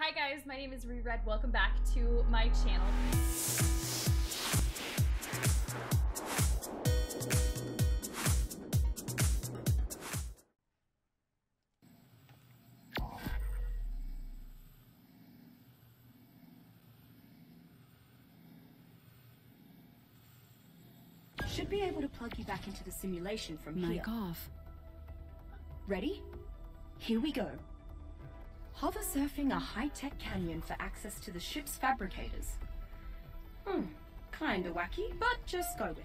Hi guys, my name is RubyRed. Welcome back to my channel. Should be able to plug you back into the simulation from here. Mic off. Ready? Here we go. Hover surfing a high-tech canyon for access to the ship's fabricators. Hmm, kinda wacky, but just go with it.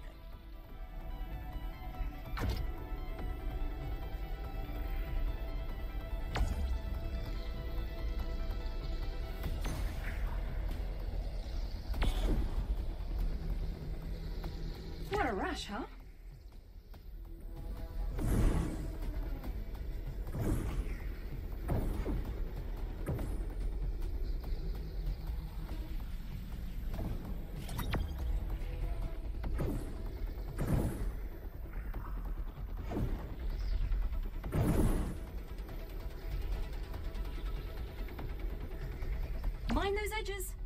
What a rush, huh? Mind those edges.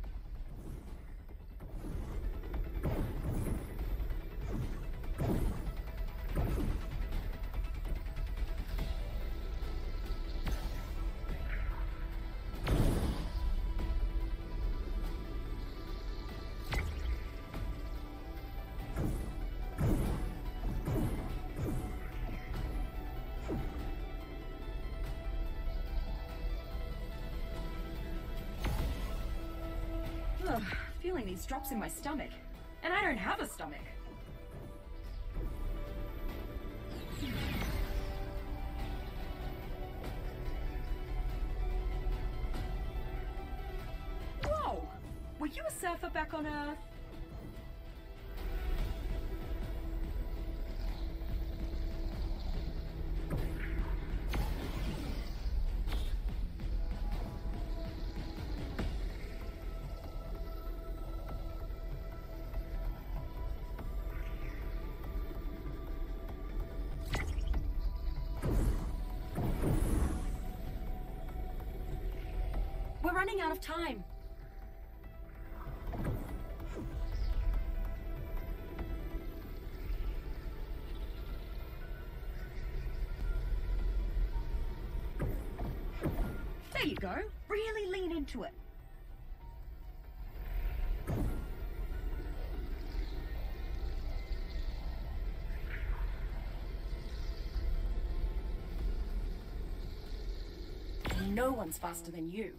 Ugh, feeling these drops in my stomach. And I don't have a stomach. Whoa! Were you a surfer back on Earth? Running out of time. There you go. Really lean into it. No one's faster than you.